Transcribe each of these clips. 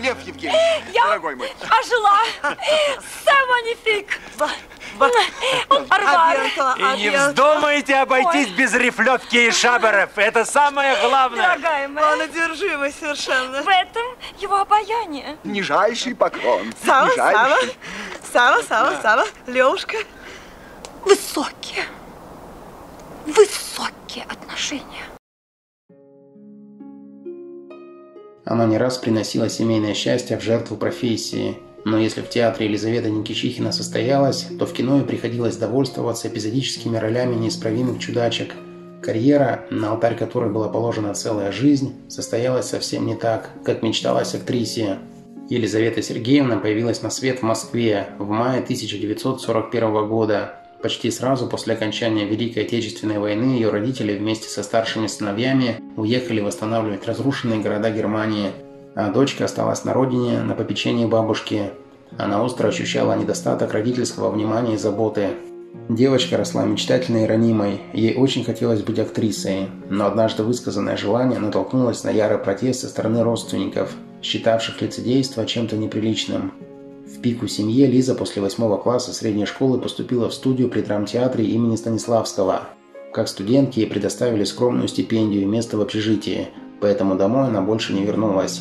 Лев Евгеньевич, Я дорогой мой. ожила. Арвар. И не вздумайте обойтись без рифлевки и шаберов. Это самое главное. Дорогая моя, Он одержимый совершенно. в этом его обаяние. Нижайший поклон. Сава, Сава, Нижайший. Сава, Сава, Сава, Левушка. Высокие, высокие отношения. Она не раз приносила семейное счастье в жертву профессии. Но если в театре Елизавета Никичихина состоялась, то в кино ей приходилось довольствоваться эпизодическими ролями неисправимых чудачек. Карьера, на алтарь которой была положена целая жизнь, состоялась совсем не так, как мечталась актрисе. Елизавета Сергеевна появилась на свет в Москве в мае 1941 года. Почти сразу после окончания Великой Отечественной войны ее родители вместе со старшими сыновьями уехали восстанавливать разрушенные города Германии, а дочка осталась на родине на попечении бабушки. Она остро ощущала недостаток родительского внимания и заботы. Девочка росла мечтательной и ранимой, ей очень хотелось быть актрисой, но однажды высказанное желание натолкнулось на ярый протест со стороны родственников, считавших лицедейство чем-то неприличным. В пику семье Лиза после восьмого класса средней школы поступила в студию при драмтеатре имени Станиславского. Как студентке ей предоставили скромную стипендию и место в общежитии, поэтому домой она больше не вернулась.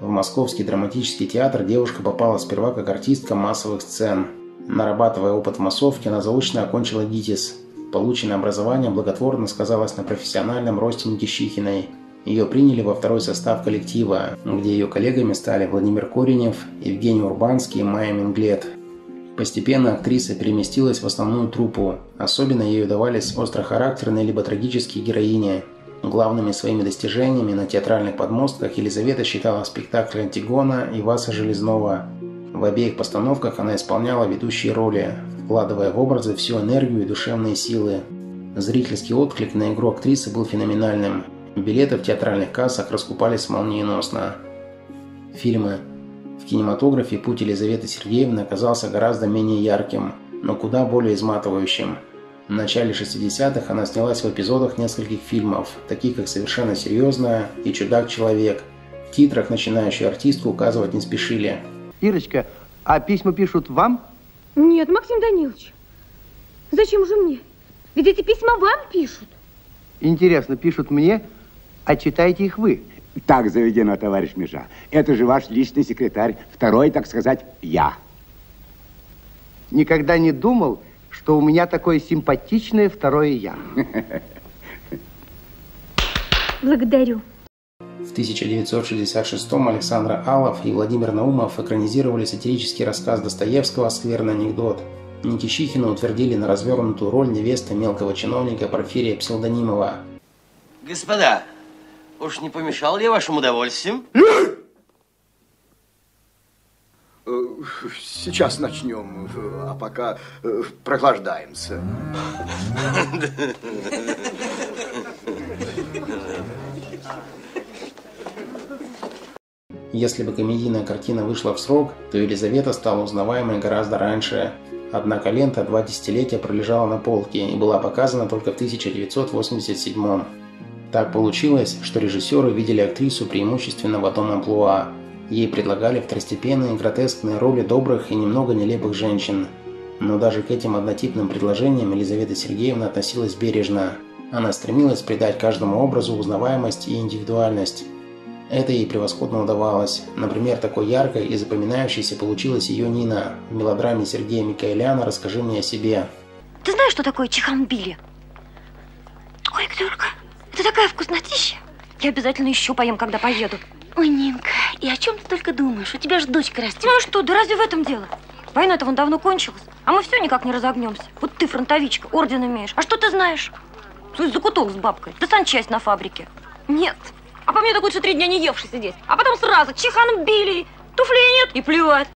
В Московский драматический театр девушка попала сперва как артистка массовых сцен. Нарабатывая опыт в массовке, она заочно окончила ГИТИС. Полученное образование благотворно сказалось на профессиональном росте Никищихиной. Ее приняли во второй состав коллектива, где ее коллегами стали Владимир Коренев, Евгений Урбанский и Майя Минглет. Постепенно актриса переместилась в основную труппу. Особенно ей удавались острохарактерные либо трагические героини. Главными своими достижениями на театральных подмостках Елизавета считала спектакль «Антигона» и Васа Железнова. В обеих постановках она исполняла ведущие роли, вкладывая в образы всю энергию и душевные силы. Зрительский отклик на игру актрисы был феноменальным. Билеты в театральных кассах раскупались молниеносно. Фильмы. В кинематографе путь Елизаветы Сергеевны оказался гораздо менее ярким, но куда более изматывающим. В начале 60-х она снялась в эпизодах нескольких фильмов, таких как «Совершенно серьезная» и «Чудак-человек». В титрах начинающую артистку указывать не спешили. Ирочка, а письма пишут вам? Нет, Максим Данилович. Зачем же мне? Ведь эти письма вам пишут. Интересно, пишут мне, а читаете их вы. Так заведено, товарищ Межа. Это же ваш личный секретарь, второй, так сказать, я. Никогда не думал, что у меня такое симпатичное второе я. Благодарю. В 1966-м Александр Алов и Владимир Наумов экранизировали сатирический рассказ Достоевского «Скверный анекдот». Никищихину утвердили на развернутую роль невесты мелкого чиновника Порфирия Псилдонимова. Господа, уж не помешал ли я вашим удовольствием? Э, Сейчас начнем, а пока э, прохлаждаемся. Если бы комедийная картина вышла в срок, то Елизавета стала узнаваемой гораздо раньше. Однако лента два десятилетия пролежала на полке и была показана только в 1987 Так получилось, что режиссеры видели актрису преимущественно в одном амплуа. Ей предлагали второстепенные гротескные роли добрых и немного нелепых женщин. Но даже к этим однотипным предложениям Елизавета Сергеевна относилась бережно. Она стремилась придать каждому образу узнаваемость и индивидуальность. Это ей превосходно удавалось. Например, такой яркой и запоминающейся получилась ее Нина в мелодраме Сергея Микаэляна «Расскажи мне о себе». Ты знаешь, что такое чеханбили? Ой, Ктюрка, это такая вкуснотища. Я обязательно еще поем, когда поеду. Ой, Нинка, и о чем ты только думаешь? У тебя же дочка растет. Ну и что, да разве в этом дело? Война-то вон давно кончилась, а мы все никак не разогнемся. Вот ты, фронтовичка, орден имеешь. А что ты знаешь? Слышь, закуток с бабкой, да санчасть на фабрике. Нет. А по мне так лучше три дня не евший сидеть. А потом сразу чиханом били, туфлей нет и плевать.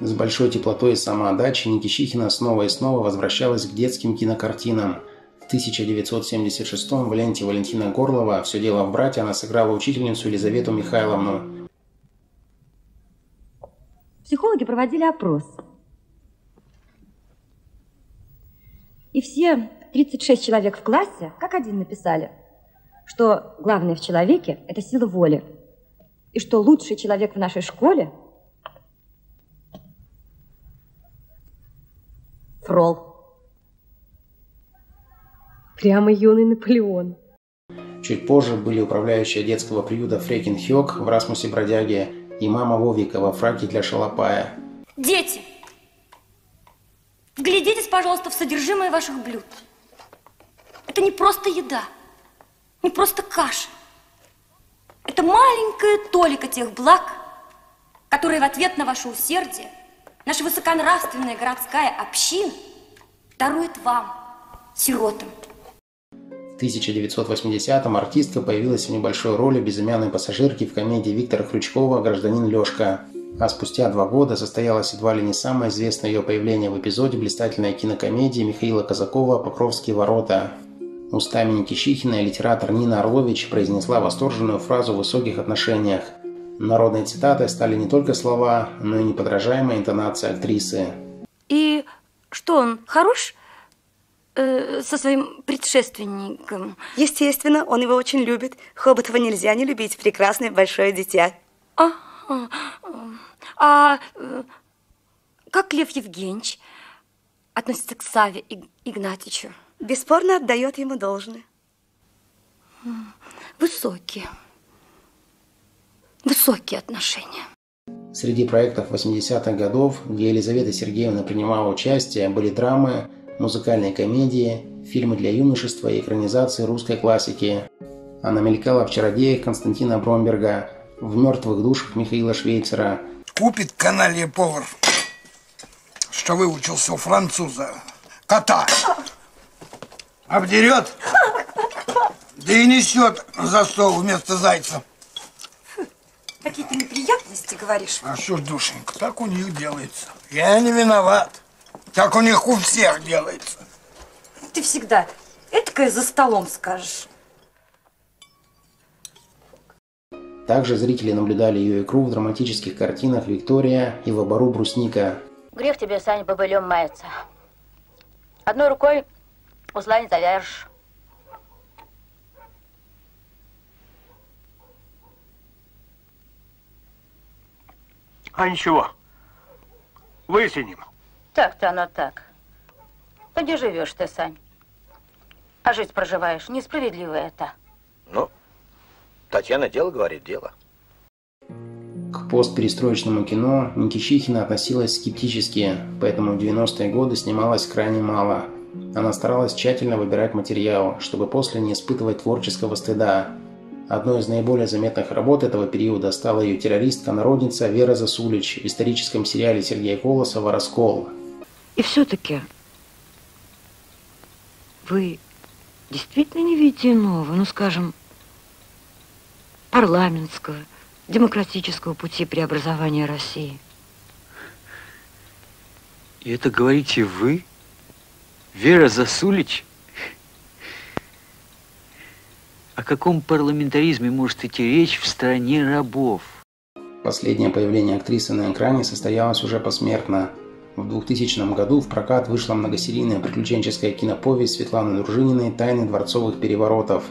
С большой теплотой и самоотдачей Никичихина снова и снова возвращалась к детским кинокартинам. В 1976 в ленте Валентина Горлова «Все дело в брате» она сыграла учительницу Елизавету Михайловну. Психологи проводили опрос. И все 36 человек в классе, как один написали, что главное в человеке – это сила воли. И что лучший человек в нашей школе – Фрол. Прямо юный Наполеон. Чуть позже были управляющая детского приюта Фрекин Хёк в Расмусе Бродяге и мама Вовика во фраке для шалопая. Дети, вглядитесь, пожалуйста, в содержимое ваших блюд. Это не просто еда, не просто каша. Это маленькая толика тех благ, которые в ответ на ваше усердие наша высоконравственная городская община дарует вам, сиротам. В 1980-м артистка появилась в небольшой роли безымянной пассажирки в комедии Виктора Крючкова «Гражданин Лёшка». А спустя два года состоялось едва ли не самое известное ее появление в эпизоде блистательной кинокомедии Михаила Казакова «Покровские ворота». Устами Никищихина литератор Нина Орлович произнесла восторженную фразу в высоких отношениях. Народной цитатой стали не только слова, но и неподражаемая интонация актрисы. И что он, хорош? Э, со своим предшественником. Естественно, он его очень любит. Хоботова нельзя не любить, прекрасное большое дитя. А, а, а как Лев Евгеньевич относится к Саве Игнатьичу? Бесспорно отдает ему должное. Высокие. Высокие отношения. Среди проектов 80-х годов, где Елизавета Сергеевна принимала участие, были драмы музыкальные комедии, фильмы для юношества и экранизации русской классики. Она мелькала в «Чародеях» Константина Бромберга, в «Мертвых душах» Михаила Швейцера. Купит каналье повар, что выучился у француза, кота, обдерет, да и несет за стол вместо зайца. Какие-то неприятности, говоришь? А что ж, душенька, так у них делается. Я не виноват. Так у них у всех делается. Ты всегда этакое за столом скажешь. Также зрители наблюдали ее игру в драматических картинах «Виктория» и «В обору брусника». Грех тебе, Саня, бобылем маяться. Одной рукой узла не завяжешь. А ничего, выясним. Так-то оно так. Да где живешь ты, Сань? А жить проживаешь, несправедливо это. Ну, Татьяна дело говорит, дело. К постперестроечному кино Никичихина относилась скептически, поэтому в 90-е годы снималась крайне мало. Она старалась тщательно выбирать материал, чтобы после не испытывать творческого стыда. Одной из наиболее заметных работ этого периода стала ее террористка-народница Вера Засулич в историческом сериале Сергея Колосова «Раскол». И все-таки вы действительно не видите иного, ну, скажем, парламентского, демократического пути преобразования России? И это говорите вы, Вера Засулич? О каком парламентаризме может идти речь в стране рабов? Последнее появление актрисы на экране состоялось уже посмертно – в 2000 году в прокат вышла многосерийная приключенческая киноповесть Светланы Дружининой «Тайны дворцовых переворотов».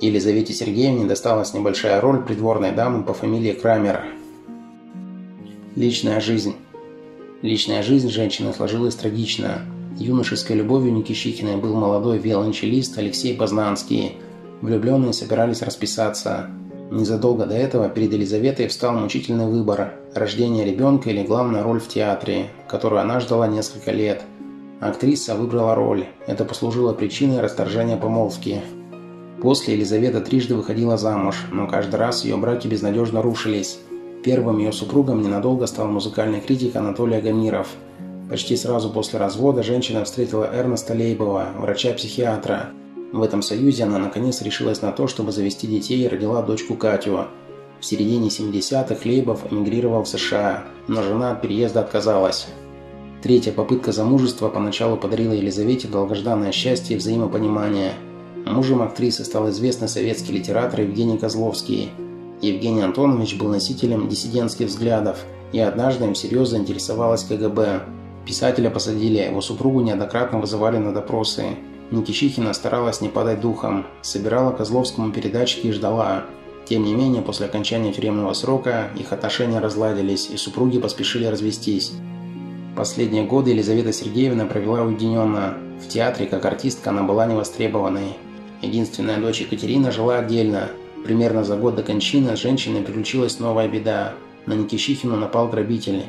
Елизавете Сергеевне досталась небольшая роль придворной дамы по фамилии Крамер. Личная жизнь. Личная жизнь женщины сложилась трагично. Юношеской любовью Никищихиной был молодой виолончелист Алексей Познанский. Влюбленные собирались расписаться. Незадолго до этого перед Елизаветой встал мучительный выбор – рождение ребенка или главная роль в театре, которую она ждала несколько лет. Актриса выбрала роль. Это послужило причиной расторжения помолвки. После Елизавета трижды выходила замуж, но каждый раз ее браки безнадежно рушились. Первым ее супругом ненадолго стал музыкальный критик Анатолий Агамиров. Почти сразу после развода женщина встретила Эрнеста Лейбова, врача-психиатра – в этом союзе она наконец решилась на то, чтобы завести детей и родила дочку Катю. В середине 70-х Лейбов эмигрировал в США, но жена от переезда отказалась. Третья попытка замужества поначалу подарила Елизавете долгожданное счастье и взаимопонимание. Мужем актрисы стал известный советский литератор Евгений Козловский. Евгений Антонович был носителем диссидентских взглядов, и однажды им серьезно интересовалась КГБ. Писателя посадили, его супругу неоднократно вызывали на допросы. Никичихина старалась не падать духом, собирала Козловскому передачки и ждала. Тем не менее, после окончания тюремного срока их отношения разладились, и супруги поспешили развестись. Последние годы Елизавета Сергеевна провела уединенно. В театре, как артистка, она была невостребованной. Единственная дочь Екатерина жила отдельно. Примерно за год до кончины с женщиной приключилась новая беда. На Никичихину напал грабитель.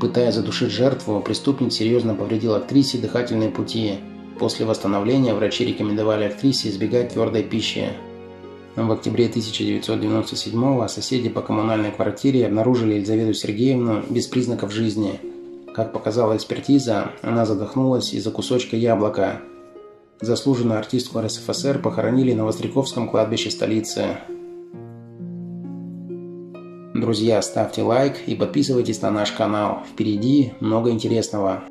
Пытаясь задушить жертву, преступник серьезно повредил актрисе дыхательные пути. После восстановления врачи рекомендовали актрисе избегать твердой пищи. В октябре 1997-го соседи по коммунальной квартире обнаружили Елизавету Сергеевну без признаков жизни. Как показала экспертиза, она задохнулась из-за кусочка яблока. Заслуженную артистку РСФСР похоронили на Востряковском кладбище столицы. Друзья, ставьте лайк и подписывайтесь на наш канал. Впереди много интересного.